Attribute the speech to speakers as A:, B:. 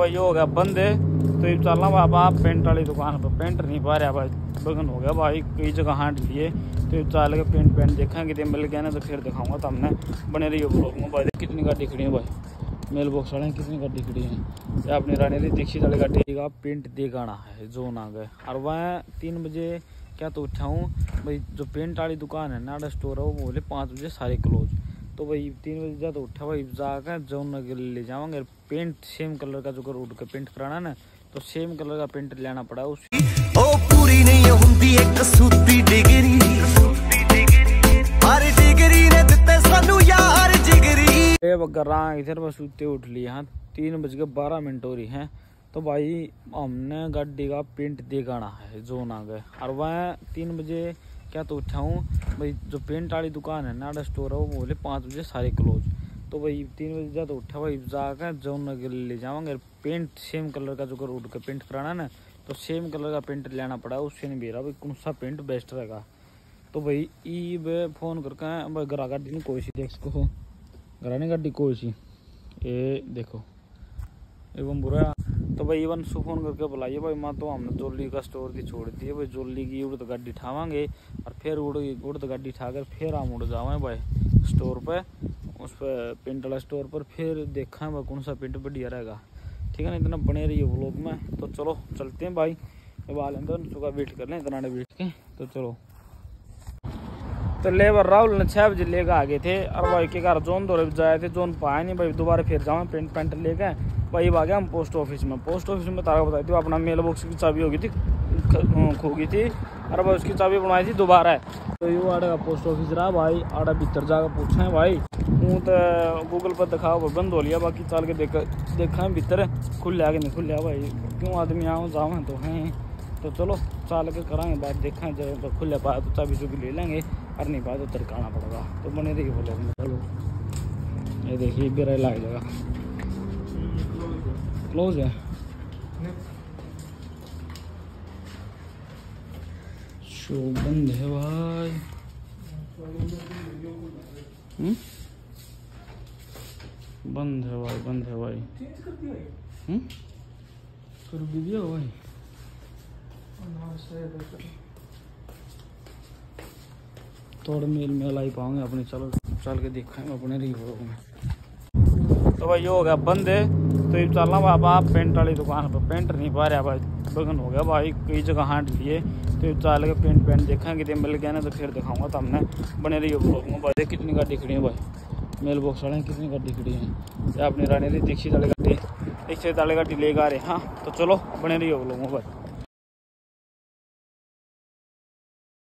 A: भाई हो गया बंद। है तो ये चलना बाबा आप पेंट वाली दुकान पर पेंट नहीं पा रहा, भाई। बगन हो गया, भाई, कई जगह हांट लिए तो चल के पेंट पेंट देखेंगे तो मिल गया ना तो फिर दिखाऊँगा तो हमने बने रही भाई। कितनी गाड़ी खड़ी है, भाई। मेल बॉक्स वाले, कितनी गाड़ी खड़ी है। ये अपनी रानी री दीक्षित वाली गाड़ी का पेंट दे गाना है जो ना गए। और वह तीन बजे क्या तो उठा हूँ भाई, जो पेंट वाली दुकान है नाडा स्टोर है, वो बोले पाँच बजे सारे क्लोज तो भाई तीन बजे जा तो उठा भाई जाकर जो के ले जाऊँगे पेंट सेम कलर का जो कर उठ के पेंट कराना ना तो सेम कलर का पेंट लेना पड़ा उस
B: ओ पूरी नहीं हुंदी एक सूती डिग्री। हर डिग्री ने दिते सानू यार जिगरी।
A: ए बगरा इधर बस उठते उठ लिए हाँ। तीन बज के 12 मिनट हो रही हैं। तो भाई हमने गाड़ी का पेंट दिखाना है जो ना गए और वह तीन बजे क्या तो उठा हूँ भाई, जो पेंट वाली दुकान है नाडा स्टोर है, वो बोले पाँच बजे सारे क्लोज तो भाई, तीन बजे जा तो उठा, भाई, जाकर जो नगर ले जावांगे पेंट सेम कलर का जो रोड का पेंट कराना ना तो सेम कलर का पेंट लेना पड़ा। उससे नहीं बेरा भाई, कौन सा पेंट बेस्ट रहेगा? तो भाई ई बे फ़ोन करके भाई गरा गाड़ी नहीं, कोई सी देख सको नहीं, गाड़ी, कोई सी। ये देखो। एवं बुरा तो भाई इवन सु फ़ोन करके बुलाइए भाई, माँ तो हमने जोली का स्टोर की छोड़ दी है भाई। जोली की उड़द गाड़ी ठावांगे और फिर उड़, उड़द गाड़ी ठाकर फिर हम उड़ जावे भाई स्टोर पे। उस पर पेंट वाला स्टोर पर फिर देखा भाई कौन सा पेंट बढ़िया रहेगा। ठीक है ना, इतना बने रही है व्लॉग में। तो चलो, चलते हैं भाई। आ लेंगे सुबह वेट कर लें, इतना वेट के। तो चलो। तो लेबर राहुल ने छः बजे लेकर आ गए थे और भाई के घर जोन दौरे जाए थे, जोन पाया नहीं भाई। दोबारा फिर जाओ पेंट पेंट लेके भाई आ गया हम पोस्ट ऑफ़िस में। पोस्ट ऑफ़िस में तारा बताई थी अपना मेल बॉक्स की चाबी होगी थी, खो गई थी अरे भाई उसकी चाबी बनवाई थी दोबारा। है तो ये आड़े का पोस्ट ऑफ़िस रहा भाई, आड़ा भीतर जाकर पूछे भाई। हूँ तो गूगल पर दिखाओ बंद हो लिया, बाकी चल के देखा देखा है भीतर। खुल कि नहीं खुल भाई, क्यों आदमी आओ जाओ तो हैं। तो चलो, चाल के कराएँगे बात देखा जब तो खुले पाया तो चाबी चुबी ले लेंगे, और नहीं पाया तो तरकाना पड़ेगा। तो बने रही बोलो, चलो। ये देखिए बेरा लग जाएगा क्लोज है शो बंद है भाई। हम्म? बंद है भाई बंद है भाई। हम्म? कर भी दिया भाई। थोड़ा मेल मेल लाई पाओगे अपने चलो चल के देखेंगे अपने रिव्यू में। तो भाई ये हो गया बंद है। तो ये चलना बाबा आप पेंट वाली दुकान पर पेंट नहीं पा रहा भाई बगन हो गया भाई कई जगह हाँट लिए तो चल के पेंट पेंट देखा कि मिल गया ना तो फिर दिखाऊँगा तो हमने बने रही ब्लॉग भाई कितनी गाड़ी खड़ी है भाई। मेल बॉक्स वाले कितनी गाड़ी खड़ी है। अपनी रानी री दीक्षित वाली गाड़ी, दीक्षित वाली गाड़ी लेकर आ रहे हाँ। तो चलो, बने रही ब्लॉग में भाई।